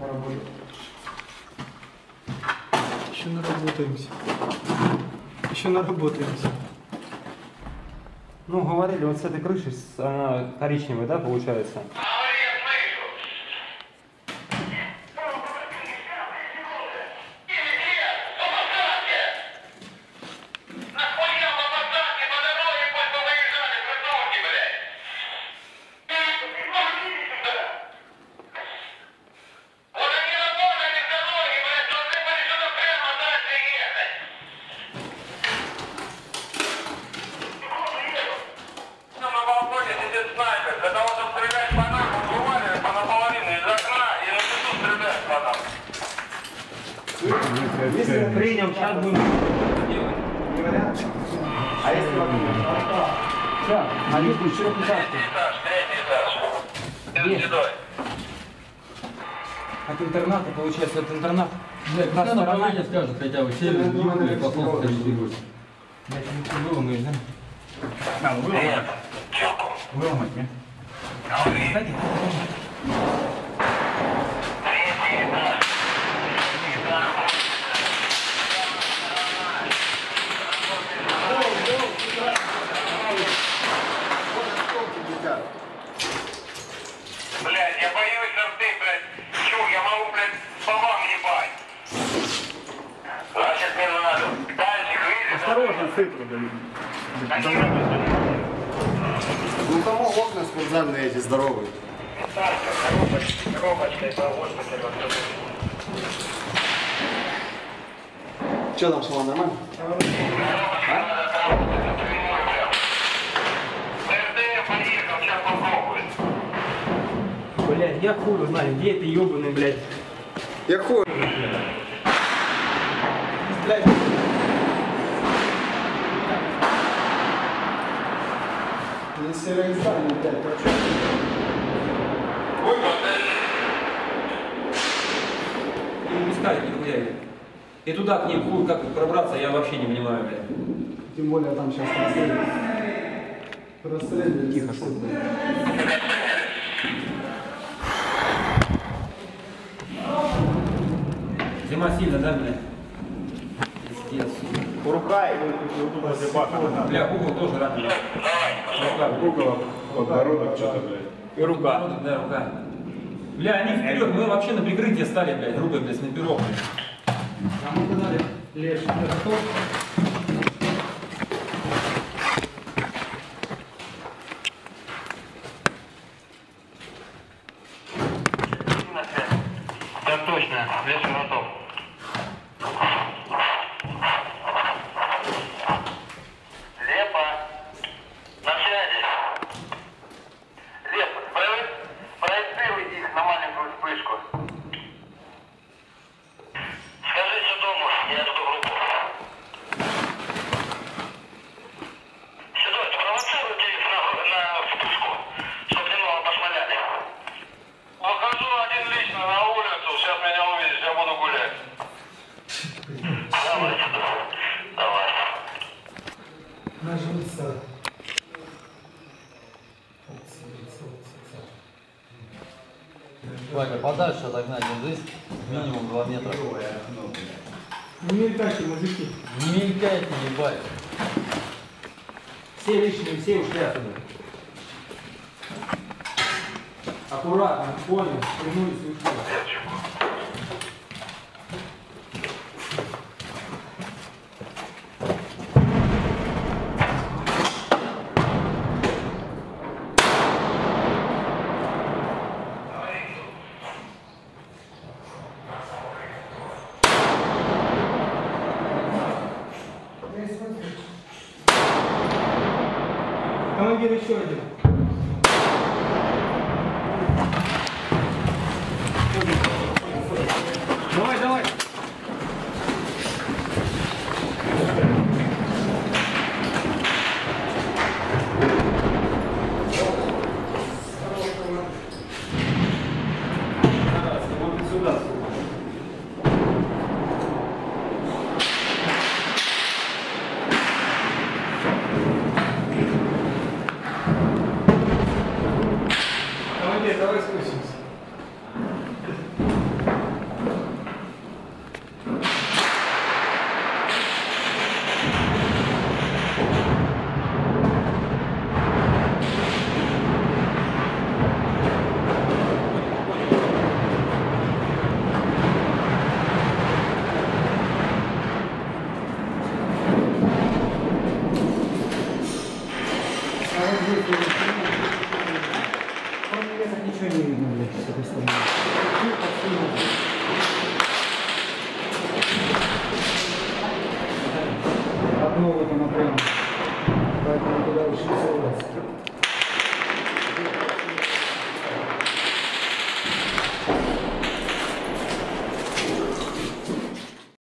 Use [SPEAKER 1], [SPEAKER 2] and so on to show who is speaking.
[SPEAKER 1] на. Еще наработаемся. Еще наработаемся.
[SPEAKER 2] Ну, говорили, вот с этой крыши, она коричневая, да, получается? Принял, сейчас будем делать. А если Все, один четырехэтажка.
[SPEAKER 3] Этаж, третий этаж. Без седой.
[SPEAKER 2] От интерната, получается, от интерната.
[SPEAKER 4] Блядь, когда
[SPEAKER 2] сторона.
[SPEAKER 4] направление скажет хотя бы, или Поповка или Гусь.
[SPEAKER 2] Блядь, ну ты выломаешь, да?
[SPEAKER 3] Нет. Чуку.
[SPEAKER 2] Выломать, нет? Кстати,
[SPEAKER 3] Третий этаж. Блядь, я боюсь, что ты, блядь, чё, я могу, блядь, по вам ебать. Значит, не надо. Дальше видишь? Осторожно,
[SPEAKER 5] Ну кому окна спортзальные эти здоровые?
[SPEAKER 3] коробочкой, коробочкой, проводкой,
[SPEAKER 5] Че там, Шалан, нормально?
[SPEAKER 3] Попробует.
[SPEAKER 2] блядь, я хуй знаю, где это ебаный, блядь.
[SPEAKER 5] Я хуй.
[SPEAKER 1] Если Рейнстайн опять, что?
[SPEAKER 2] И не пускай нихуя. И туда к ним хуй, как пробраться, я вообще не понимаю, блядь.
[SPEAKER 1] Тем более там сейчас расстреливают. Расстреливают.
[SPEAKER 2] Тихо,
[SPEAKER 1] всё.
[SPEAKER 2] Зима сильно, да, блядь? Пиздец.
[SPEAKER 6] Рука и.
[SPEAKER 2] Бля, угол тоже ранен. Рука, блядь.
[SPEAKER 6] Угол, подбородок, что-то, блядь.
[SPEAKER 2] И рука. Да, рука. Бля, они вперед, мы вообще на прикрытие стали, блядь, группой, блядь, снайперов, блядь.
[SPEAKER 1] А мы куда Леш, ты готов?
[SPEAKER 3] Так точно, лес готов.
[SPEAKER 1] Нажмиться.
[SPEAKER 4] Ваня, подальше отогнать держись, минимум 2 метра.
[SPEAKER 1] Не мелькайте, мужики.
[SPEAKER 4] Не мелькайте, ебать.
[SPEAKER 2] Все лишние, все ушли оттуда. Аккуратно, понял, прямую и ушли.
[SPEAKER 1] Командир еще ничего
[SPEAKER 2] не видно, блядь, с этой стороны. Ну, повсюду.
[SPEAKER 1] Окно вот оно прямо. Поэтому туда лучше не соваться.